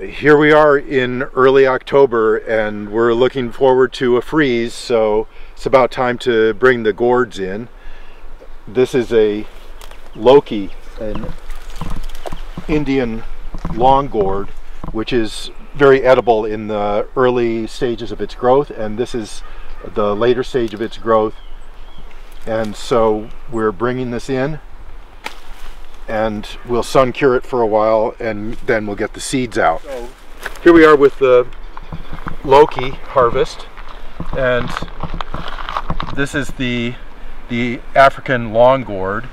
here we are in early October and we're looking forward to a freeze so it's about time to bring the gourds in. This is a Lauki, an Indian long gourd which is very edible in the early stages of its growth and this is the later stage of its growth and so we're bringing this in and we'll sun cure it for a while and then we'll get the seeds out. So here we are with the Lauki harvest and this is the the African long gourd.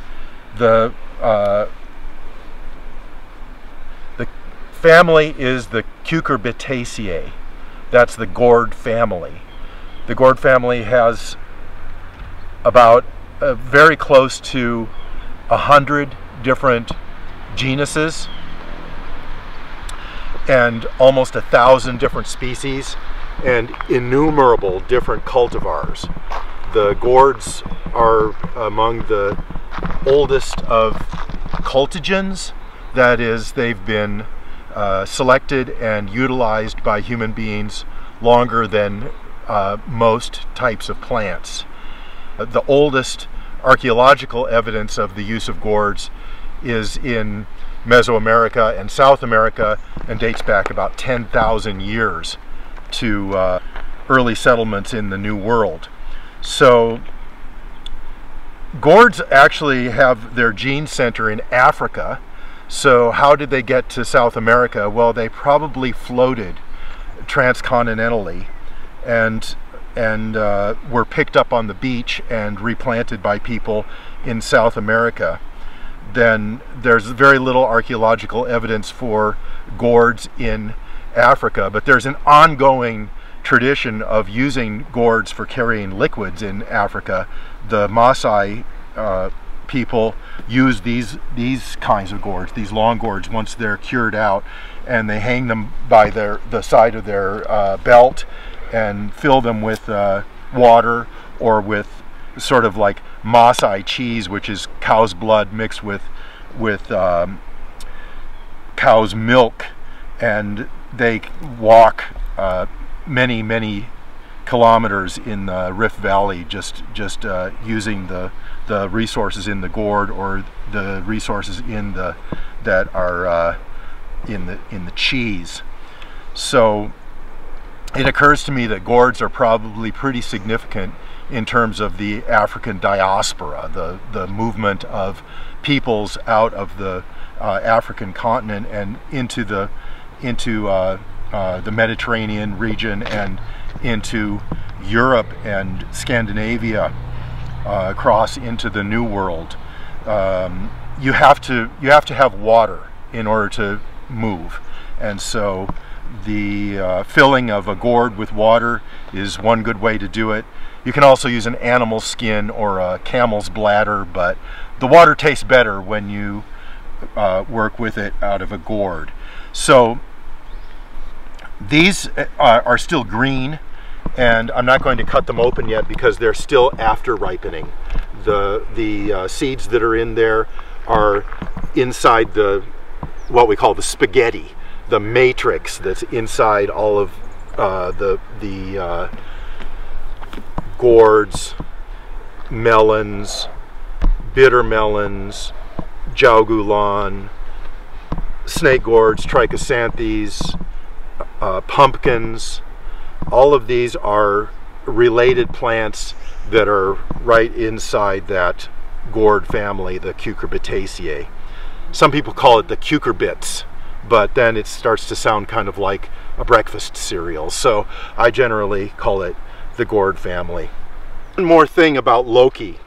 The uh, the family is the Cucurbitaceae. That's the gourd family. The gourd family has about uh, very close to a hundred different genuses and almost a thousand different species and innumerable different cultivars. The gourds are among the oldest of cultigens. That is, they've been uh, selected and utilized by human beings longer than uh, most types of plants. Uh, the oldest archaeological evidence of the use of gourds is in Mesoamerica and South America and dates back about 10,000 years to uh, early settlements in the New World. So gourds actually have their gene center in Africa. So how did they get to South America? Well, they probably floated transcontinentally and and uh, were picked up on the beach and replanted by people in South America, then there's very little archaeological evidence for gourds in Africa. But there's an ongoing tradition of using gourds for carrying liquids in Africa. The Maasai uh, people use these these kinds of gourds, these long gourds, once they're cured out, and they hang them by their the side of their uh, belt and fill them with uh, water or with sort of like Maasai cheese, which is cow's blood mixed with with um, cow's milk, and they walk uh, many many kilometers in the Rift Valley just just uh, using the the resources in the gourd or the resources in the that are uh, in the in the cheese. So it occurs to me that gourds are probably pretty significant in terms of the African diaspora, the, the movement of peoples out of the uh, African continent and into the into uh, uh, the Mediterranean region and into Europe and Scandinavia, uh, across into the New World. Um, you have to you have to have water in order to move, and so the uh, filling of a gourd with water is one good way to do it. You can also use an animal skin or a camel's bladder, but the water tastes better when you uh, work with it out of a gourd. So these uh, are still green and I'm not going to cut them open yet because they're still after ripening. The, the uh, seeds that are in there are inside the what we call the spaghetti the matrix that's inside all of uh, the the uh, gourds, melons, bitter melons, jiaogulan, snake gourds, trichosanthes, uh, pumpkins. All of these are related plants that are right inside that gourd family, the Cucurbitaceae. Some people call it the cucurbits but then it starts to sound kind of like a breakfast cereal. So I generally call it the gourd family. One more thing about Lauki.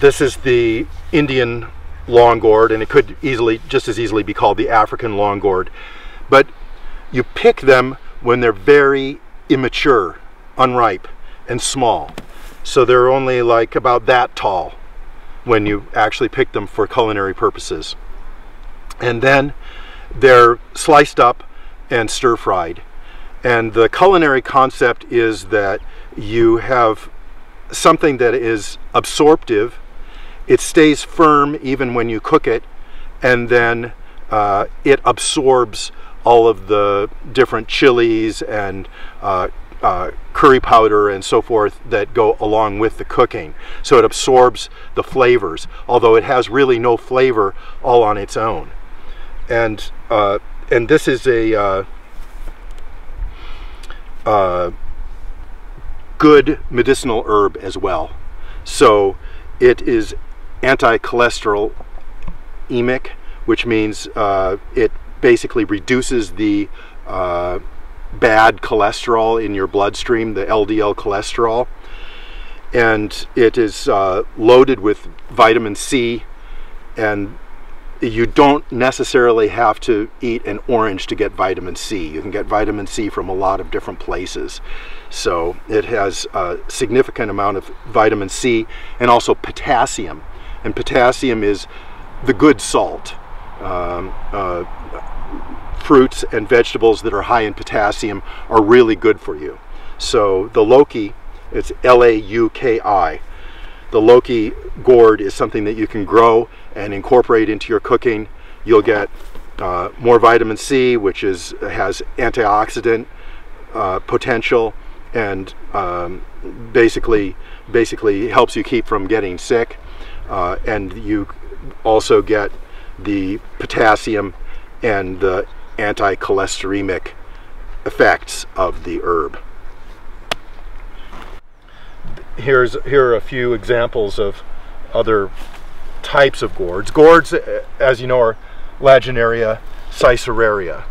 This is the Indian long gourd, and it could easily, just as easily be called the African long gourd. But you pick them when they're very immature, unripe, and small. So they're only like about that tall when you actually pick them for culinary purposes and then they're sliced up and stir fried. And the culinary concept is that you have something that is absorptive, it stays firm even when you cook it, and then uh, it absorbs all of the different chilies and uh, uh, curry powder and so forth that go along with the cooking. So it absorbs the flavors, although it has really no flavor all on its own. And uh, and this is a uh, uh, good medicinal herb as well. So it is anti-cholesterol emic, which means uh, it basically reduces the uh, bad cholesterol in your bloodstream, the LDL cholesterol. And it is uh, loaded with vitamin C, and you don't necessarily have to eat an orange to get vitamin C. You can get vitamin C from a lot of different places. So it has a significant amount of vitamin C and also potassium. And potassium is the good salt. Um, uh, fruits and vegetables that are high in potassium are really good for you. So the Lauki, it's L-A-U-K-I. The Lauki gourd is something that you can grow and incorporate into your cooking. You'll get uh, more vitamin C, which is has antioxidant uh, potential, and um, basically basically helps you keep from getting sick. Uh, and you also get the potassium and the anti-cholesteremic effects of the herb. Here's here are a few examples of other types of gourds. Gourds, as you know, are Lagenaria siceraria.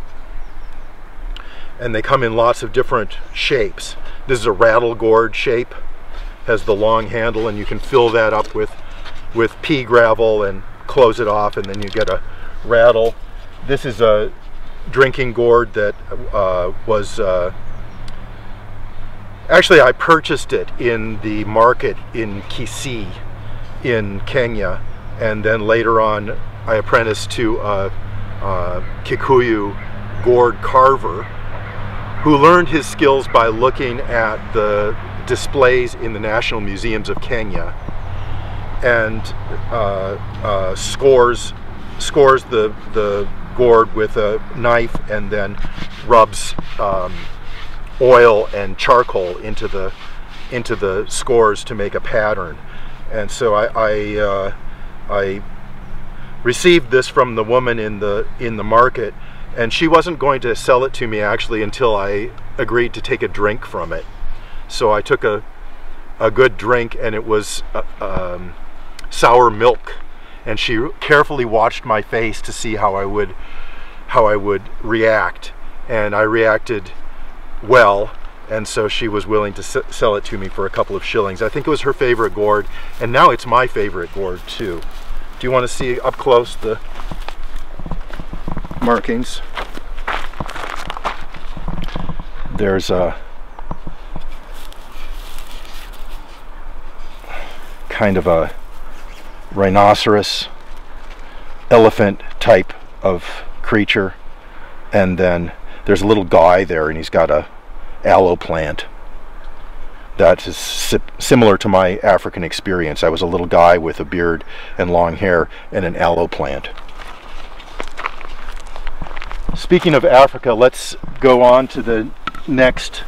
And they come in lots of different shapes. This is a rattle gourd shape, has the long handle, and you can fill that up with, with pea gravel and close it off, and then you get a rattle. This is a drinking gourd that uh, was uh, actually I purchased it in the market in Kisii in Kenya and then later on I apprenticed to a, a Kikuyu gourd carver who learned his skills by looking at the displays in the National Museums of Kenya and uh, uh scores scores the the gourd with a knife and then rubs um, oil and charcoal into the into the scores to make a pattern. And so I I, uh, I received this from the woman in the in the market, and she wasn't going to sell it to me actually until I agreed to take a drink from it. So I took a a good drink, and it was uh, um, sour milk and she carefully watched my face to see how I would how I would react and I reacted well and so she was willing to sell it to me for a couple of shillings. I think it was her favorite gourd and now it's my favorite gourd too. Do you want to see up close the markings? There's a kind of a rhinoceros, elephant type of creature. And then there's a little guy there and he's got a aloe plant. That is similar to my African experience. I was a little guy with a beard and long hair and an aloe plant. Speaking of Africa, let's go on to the next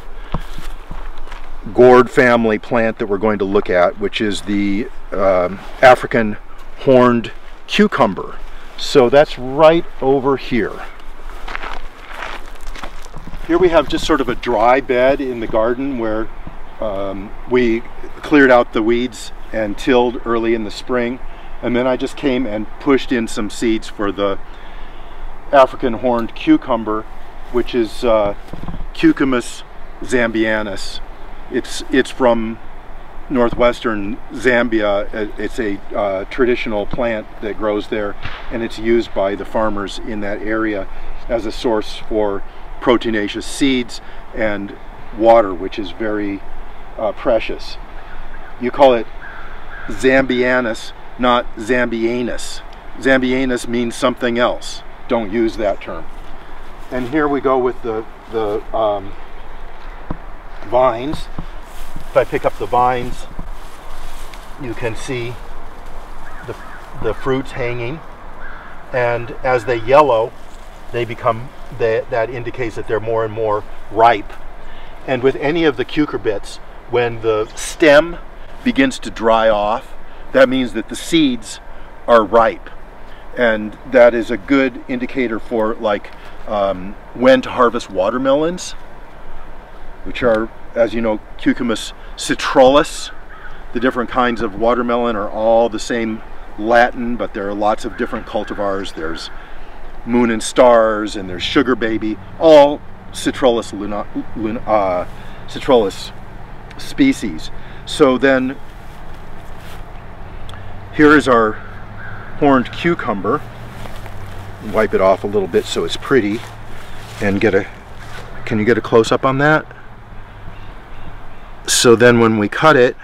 gourd family plant that we're going to look at, which is the um, African horned cucumber. So that's right over here. Here we have just sort of a dry bed in the garden where um, we cleared out the weeds and tilled early in the spring. And then I just came and pushed in some seeds for the African horned cucumber, which is uh, Cucumis zambianus. It's, it's from northwestern Zambia. It's a uh, traditional plant that grows there, and it's used by the farmers in that area as a source for proteinaceous seeds and water, which is very uh, precious. You call it Zambianus, not Zambianus. Zambianus means something else. Don't use that term. And here we go with the, the um, vines. If I pick up the vines, you can see the, the fruits hanging. And as they yellow, they become that indicates that they're more and more ripe. And with any of the cucurbits, when the stem begins to dry off, that means that the seeds are ripe. And that is a good indicator for like um, when to harvest watermelons, which are, as you know, Cucumis citrullus. The different kinds of watermelon are all the same Latin, but there are lots of different cultivars. There's Moon and Stars, and there's Sugar Baby, all Citrullus luna, luna uh, Citrullus species. So then, here is our horned cucumber. Wipe it off a little bit so it's pretty, and get a. Can you get a close up on that? So then, when we cut it,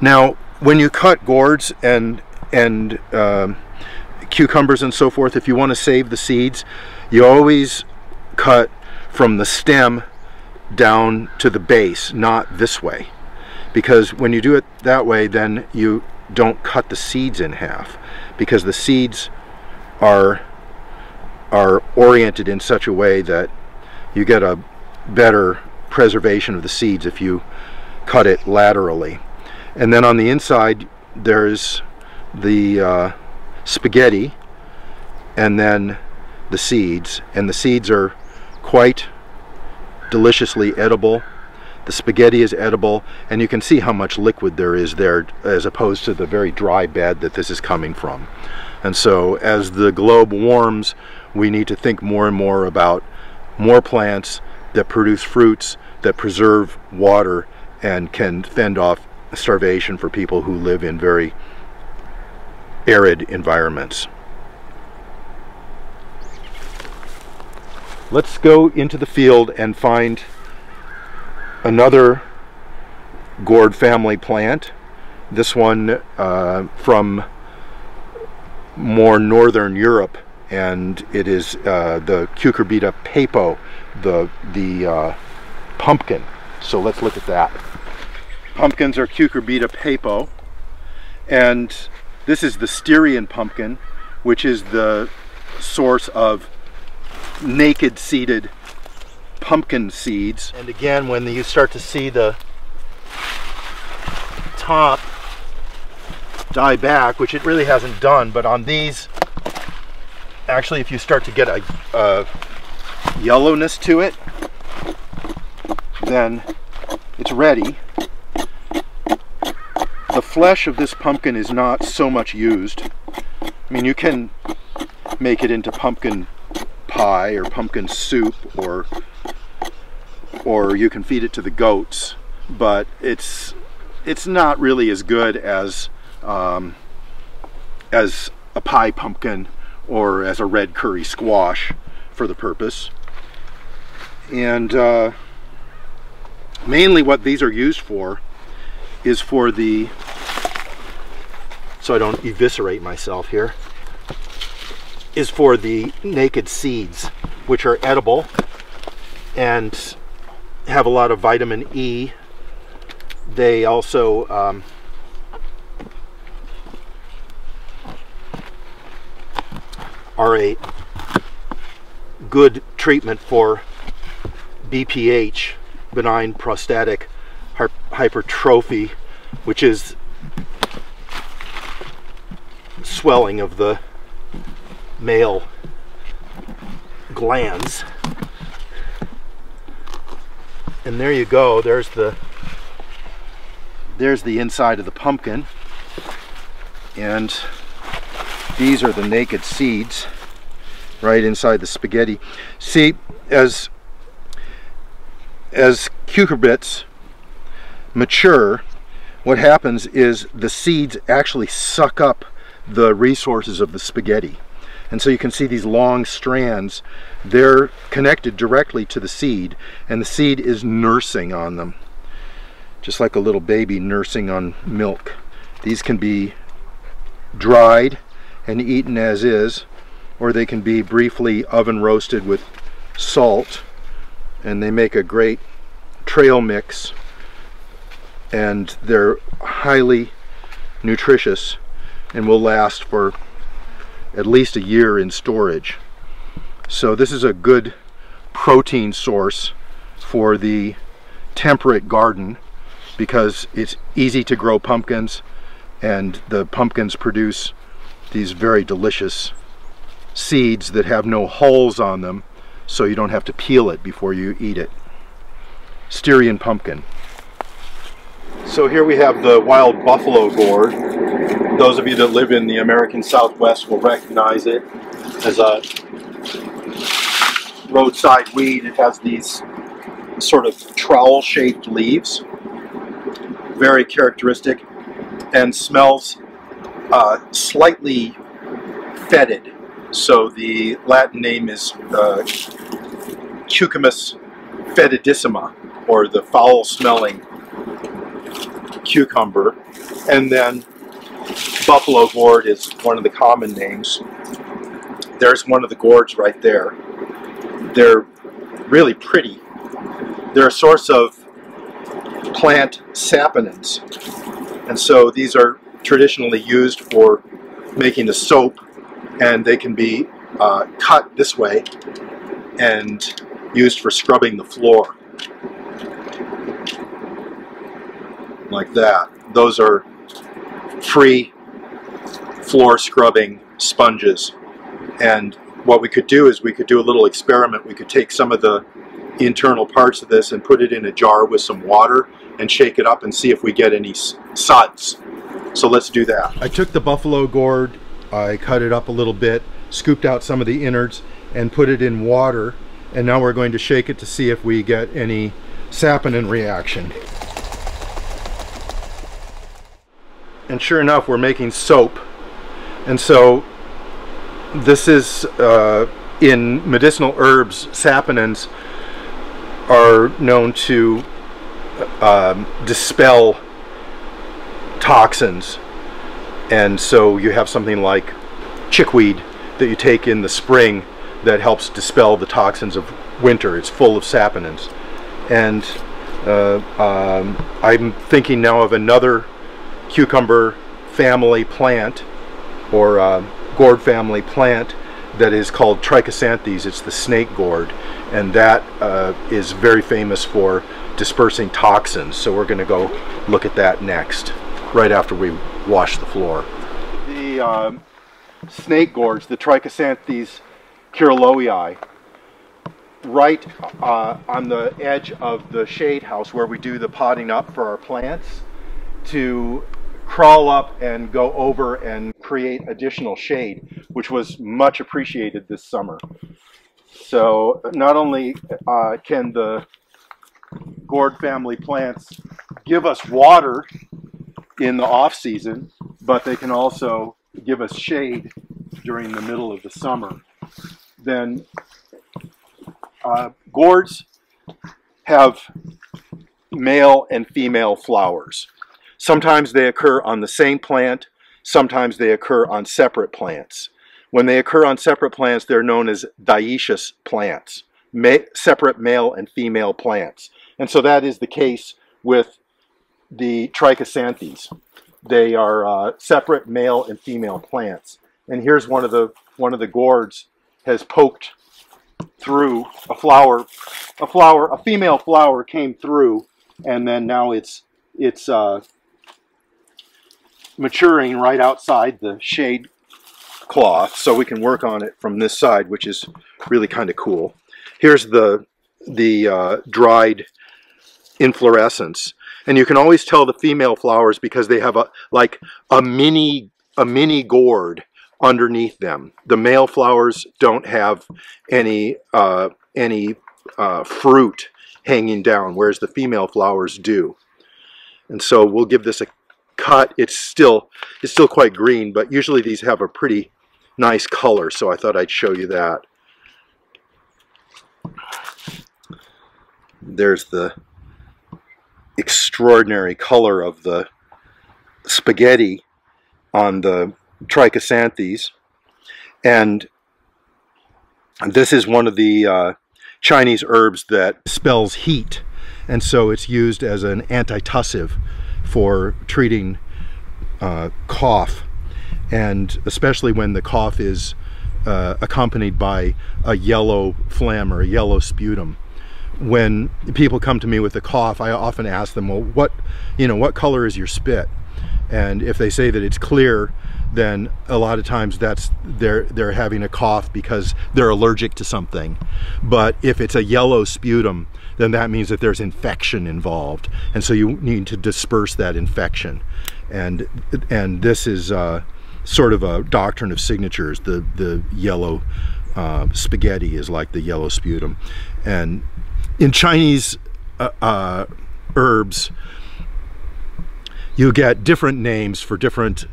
now when you cut gourds and and um, cucumbers and so forth, if you want to save the seeds, you always cut from the stem down to the base, not this way. Because when you do it that way, then you don't cut the seeds in half because the seeds are are oriented in such a way that you get a better preservation of the seeds if you cut it laterally. And then on the inside there's the uh, spaghetti and then the seeds. And the seeds are quite deliciously edible. The spaghetti is edible and you can see how much liquid there is there as opposed to the very dry bed that this is coming from. And so as the globe warms we need to think more and more about more plants that produce fruits that preserve water and can fend off starvation for people who live in very arid environments. Let's go into the field and find another gourd family plant. This one uh, from more northern Europe, and it is uh, the Cucurbita pepo, the the uh, pumpkin. So let's look at that. Pumpkins are Cucurbita pepo, and this is the Styrian pumpkin, which is the source of naked seeded pumpkin seeds. And again, when you start to see the top die back, which it really hasn't done, but on these, actually if you start to get a, a yellowness to it, then it's ready the flesh of this pumpkin is not so much used. I mean, you can make it into pumpkin pie or pumpkin soup or or you can feed it to the goats, but it's it's not really as good as um, as a pie pumpkin or as a red curry squash for the purpose. And uh, mainly what these are used for is for the, so I don't eviscerate myself here, is for the naked seeds, which are edible and have a lot of vitamin E. They also um, are a good treatment for BPH, benign prostatic hypertrophy, which is swelling of the male glands. And there you go, there's the there's the inside of the pumpkin. And these are the naked seeds right inside the spaghetti. See, as as cucurbits mature, what happens is the seeds actually suck up the resources of the spaghetti. And so you can see these long strands, they're connected directly to the seed, and the seed is nursing on them, just like a little baby nursing on milk. These can be dried and eaten as is, or they can be briefly oven roasted with salt, and they make a great trail mix and they're highly nutritious and will last for at least a year in storage. So this is a good protein source for the temperate garden because it's easy to grow pumpkins and the pumpkins produce these very delicious seeds that have no hulls on them so you don't have to peel it before you eat it. Styrian pumpkin. So here we have the wild buffalo gourd. Those of you that live in the American Southwest will recognize it as a roadside weed. It has these sort of trowel-shaped leaves, very characteristic, and smells uh, slightly fetid. So the Latin name is uh, Cucumis fetidissima, or the foul-smelling cucumber. And then buffalo gourd is one of the common names. There's one of the gourds right there. They're really pretty. They're a source of plant saponins. And so these are traditionally used for making a soap and they can be uh, cut this way and used for scrubbing the floor. Like that. Those are free floor scrubbing sponges. And what we could do is we could do a little experiment. We could take some of the internal parts of this and put it in a jar with some water and shake it up and see if we get any suds. So let's do that. I took the buffalo gourd, I cut it up a little bit, scooped out some of the innards and put it in water and now we're going to shake it to see if we get any saponin reaction. And sure enough, we're making soap. And so this is uh, in medicinal herbs, saponins are known to um, dispel toxins. And so you have something like chickweed that you take in the spring that helps dispel the toxins of winter. It's full of saponins. And uh, um, I'm thinking now of another cucumber family plant or uh, gourd family plant that is called Trichosanthes. It's the snake gourd, and that uh, is very famous for dispersing toxins. So we're going to go look at that next, right after we wash the floor. The um, snake gourds, the Trichosanthes kirillowii, right uh, on the edge of the shade house where we do the potting up for our plants to crawl up and go over and create additional shade, which was much appreciated this summer. So not only uh, can the gourd family plants give us water in the off season, but they can also give us shade during the middle of the summer. Then uh, gourds have male and female flowers. Sometimes they occur on the same plant, sometimes they occur on separate plants. When they occur on separate plants, they're known as dioecious plants, ma separate male and female plants. And so that is the case with the trichosanthes. They are uh, separate male and female plants. And here's one of the one of the gourds has poked through a flower, a flower, a female flower came through, and then now it's it's uh, maturing right outside the shade cloth so we can work on it from this side which is really kind of cool. Here's the the uh, dried inflorescence. And you can always tell the female flowers because they have a like a mini a mini gourd underneath them. The male flowers don't have any uh, any uh, fruit hanging down whereas the female flowers do. And so we'll give this a cut, it's still it's still quite green, but usually these have a pretty nice color, so I thought I'd show you that. There's the extraordinary color of the spaghetti on the trichosanthes. And this is one of the uh, Chinese herbs that spells heat. And so it's used as an antitussive for treating uh, cough and especially when the cough is uh, accompanied by a yellow phlegm or a yellow sputum. When people come to me with a cough, I often ask them, well, what, you know, what color is your spit? And if they say that it's clear, then a lot of times that's they're they're having a cough because they're allergic to something. But if it's a yellow sputum, then that means that there's infection involved, and so you need to disperse that infection. And and this is uh, sort of a doctrine of signatures. The the yellow uh, spaghetti is like the yellow sputum, and in Chinese uh, uh herbs, you get different names for different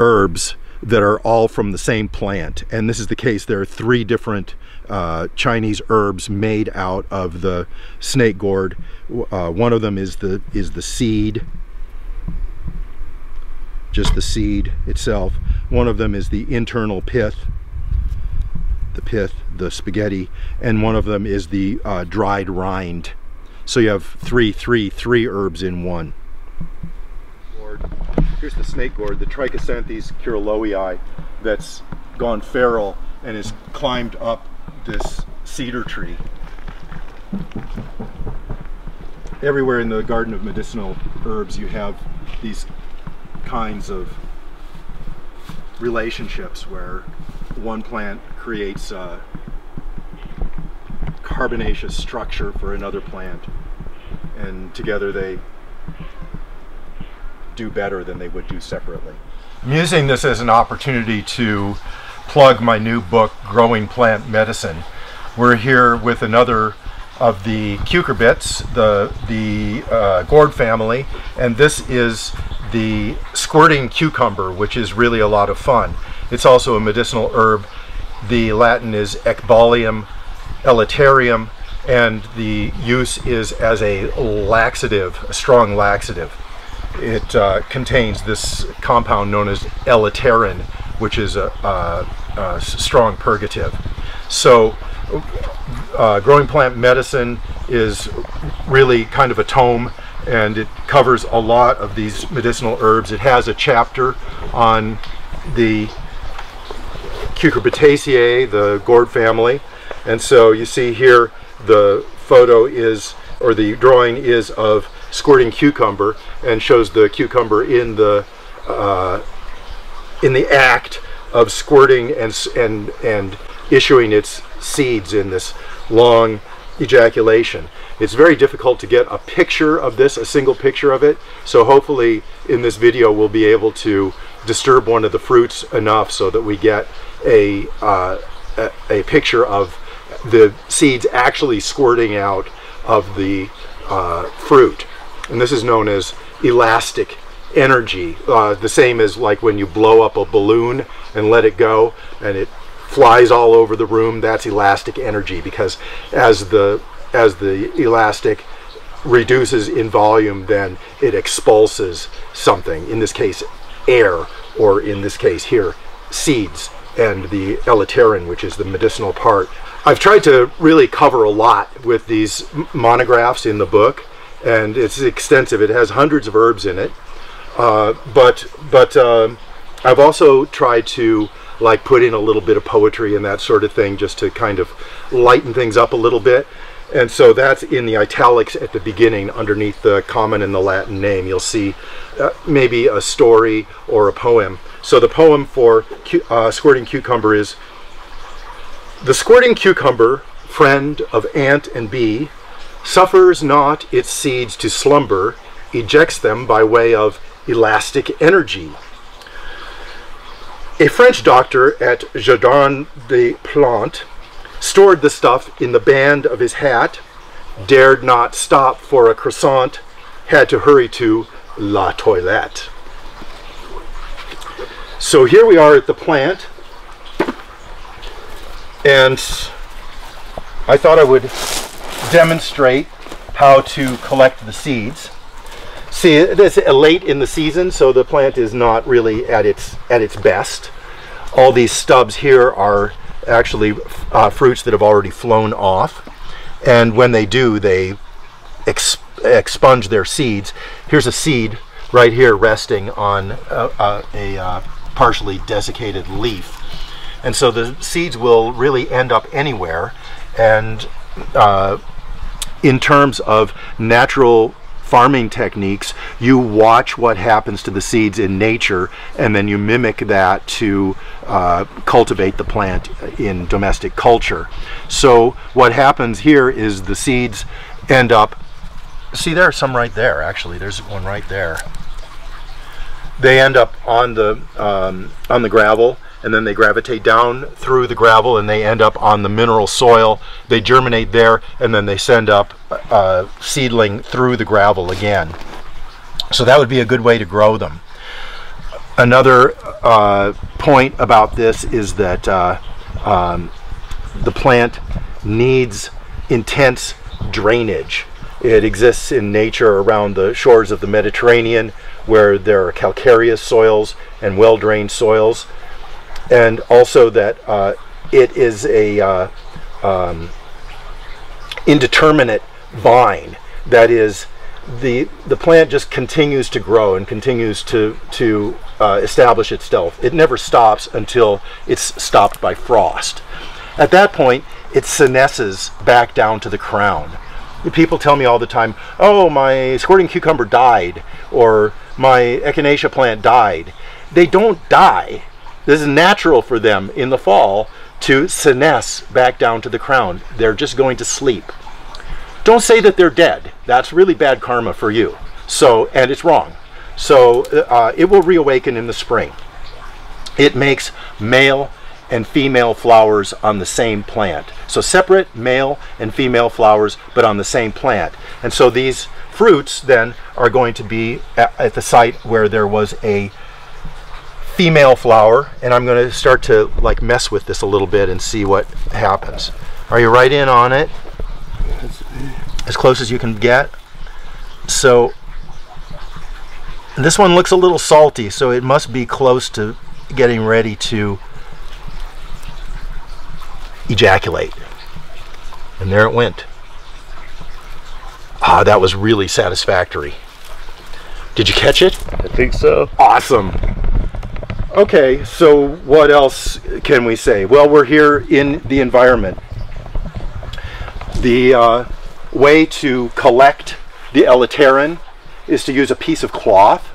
herbs that are all from the same plant. And this is the case. There are three different uh, Chinese herbs made out of the snake gourd. Uh, one of them is the is the seed, just the seed itself. One of them is the internal pith, the pith, the spaghetti, and one of them is the uh, dried rind. So you have three, three, three herbs in one. Here's the snake gourd, the Trichosanthes kirillowii that's gone feral and has climbed up this cedar tree. Everywhere in the garden of medicinal herbs you have these kinds of relationships where one plant creates a carbonaceous structure for another plant and together they do better than they would do separately. I'm using this as an opportunity to plug my new book, Growing Plant Medicine. We're here with another of the cucurbits, the, the uh, gourd family, and this is the squirting cucumber, which is really a lot of fun. It's also a medicinal herb. The Latin is Ecballium elaterium, and the use is as a laxative, a strong laxative it uh, contains this compound known as elaterin, which is a, a, a strong purgative. So, uh, growing plant medicine is really kind of a tome and it covers a lot of these medicinal herbs. It has a chapter on the Cucurbitaceae, the gourd family. And so you see here the photo is, or the drawing is of squirting cucumber and shows the cucumber in the uh, in the act of squirting and and and issuing its seeds in this long ejaculation. It's very difficult to get a picture of this, a single picture of it. So hopefully in this video we'll be able to disturb one of the fruits enough so that we get a, uh, a, a, picture of the seeds actually squirting out of the uh, fruit and this is known as elastic energy uh, the same as like when you blow up a balloon and let it go and it flies all over the room that's elastic energy because as the as the elastic reduces in volume then it expulses something in this case air or in this case here seeds and the elaterin which is the medicinal part. I've tried to really cover a lot with these monographs in the book and it's extensive. It has hundreds of herbs in it. Uh, but but um, I've also tried to like put in a little bit of poetry and that sort of thing just to kind of lighten things up a little bit. And so that's in the italics at the beginning underneath the common and the Latin name. You'll see uh, maybe a story or a poem. So the poem for uh, Squirting Cucumber is The squirting cucumber, friend of ant and bee, suffers not its seeds to slumber, ejects them by way of elastic energy. A French doctor at Jardin des Plantes stored the stuff in the band of his hat, dared not stop for a croissant, had to hurry to La Toilette. So here we are at the plant, and I thought I would demonstrate how to collect the seeds. See, it is late in the season, so the plant is not really at its at its best. All these stubs here are actually uh, fruits that have already flown off, and when they do, they exp expunge their seeds. Here's a seed right here resting on a, a, a uh, partially desiccated leaf. And so the seeds will really end up anywhere. And uh, in terms of natural farming techniques, you watch what happens to the seeds in nature and then you mimic that to uh, cultivate the plant in domestic culture. So what happens here is the seeds end up, see there are some right there actually, there's one right there. They end up on the, um, on the gravel and then they gravitate down through the gravel and they end up on the mineral soil. They germinate there and then they send up uh, seedling through the gravel again. So that would be a good way to grow them. Another uh, point about this is that uh, um, the plant needs intense drainage. It exists in nature around the shores of the Mediterranean where there are calcareous soils and well-drained soils and also that uh, it is a uh, um, indeterminate vine. That is, the the plant just continues to grow and continues to to uh, establish itself. It never stops until it's stopped by frost. At that point, it senesces back down to the crown. People tell me all the time, "Oh, my squirting cucumber died," or "My echinacea plant died." They don't die this is natural for them in the fall to senesce back down to the crown. They're just going to sleep. Don't say that they're dead. That's really bad karma for you. So, and it's wrong. So uh, it will reawaken in the spring. It makes male and female flowers on the same plant. So separate male and female flowers, but on the same plant. And so these fruits then are going to be at, at the site where there was a female flower and I'm going to start to like mess with this a little bit and see what happens. Are you right in on it? As close as you can get. So this one looks a little salty so it must be close to getting ready to ejaculate. And there it went. Ah, that was really satisfactory. Did you catch it? I think so. Awesome. Okay, so what else can we say? Well, we're here in the environment. The uh, way to collect the elaterin is to use a piece of cloth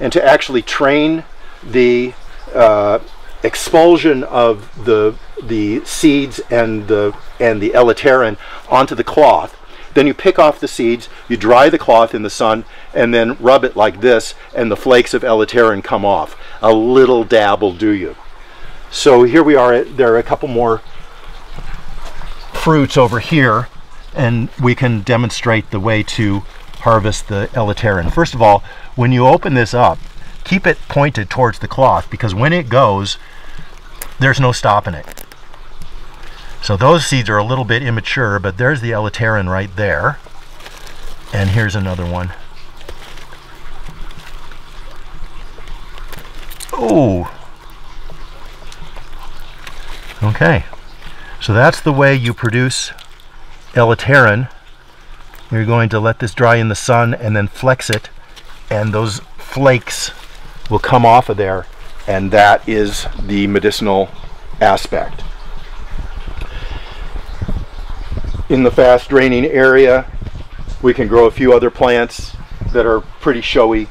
and to actually train the uh, expulsion of the the seeds and the and the elaterin onto the cloth then you pick off the seeds, you dry the cloth in the sun, and then rub it like this, and the flakes of elaterin come off. A little dab will do you. So here we are, there are a couple more fruits over here, and we can demonstrate the way to harvest the elaterin. First of all, when you open this up, keep it pointed towards the cloth because when it goes, there's no stopping it. So those seeds are a little bit immature, but there's the elaterin right there. And here's another one. Oh. Okay. So that's the way you produce elaterin. You're going to let this dry in the sun and then flex it and those flakes will come off of there and that is the medicinal aspect in the fast draining area. We can grow a few other plants that are pretty showy.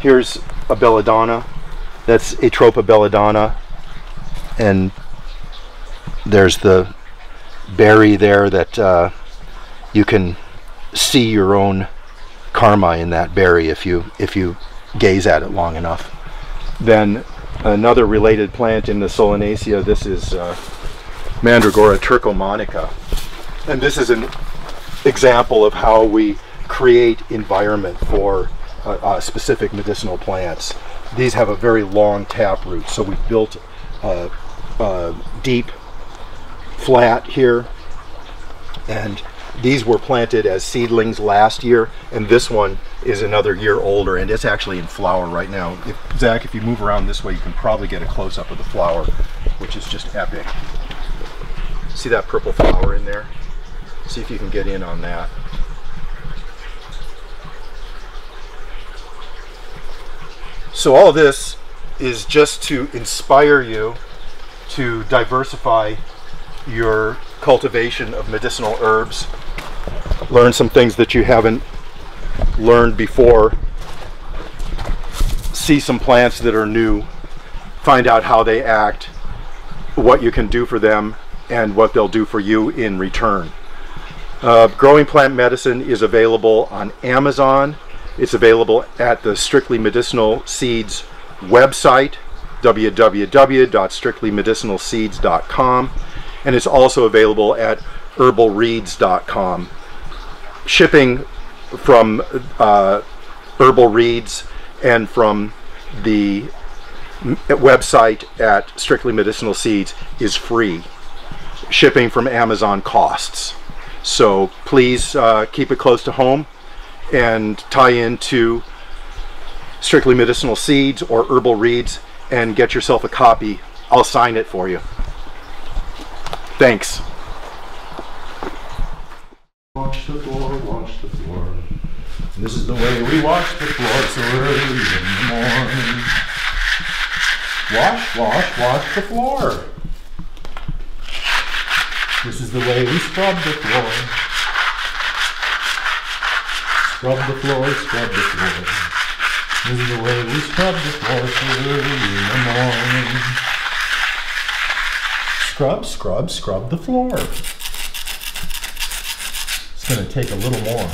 Here's a belladonna. That's Atropa belladonna. And there's the berry there that uh, you can see your own karma in that berry if you if you gaze at it long enough. Then another related plant in the Solanaceae, this is uh, Mandragora turcomanica. And this is an example of how we create environment for uh, uh, specific medicinal plants. These have a very long tap root, so we've built a, a deep flat here, and these were planted as seedlings last year, and this one is another year older, and it's actually in flower right now. If, Zach, if you move around this way, you can probably get a close-up of the flower, which is just epic. See that purple flower in there? See if you can get in on that. So all this is just to inspire you to diversify your cultivation of medicinal herbs. Learn some things that you haven't learned before. See some plants that are new. Find out how they act, what you can do for them, and what they'll do for you in return. Uh, Growing Plant Medicine is available on Amazon. It's available at the Strictly Medicinal Seeds website, www.strictlymedicinalseeds.com, and it's also available at herbalreads.com. Shipping from uh, Herbal Reads and from the website at Strictly Medicinal Seeds is free. Shipping from Amazon costs. So please uh, keep it close to home and tie into Strictly Medicinal Seeds or Herbal Reads and get yourself a copy. I'll sign it for you. Thanks. Wash the floor, wash the floor. This is the way we wash the floor so early in the morning. Wash, wash, wash the floor. This is the way we scrub the floor. Scrub the floor, scrub the floor. This is the way we scrub the floor early in the morning. Scrub, scrub, scrub the floor. It's going to take a little more.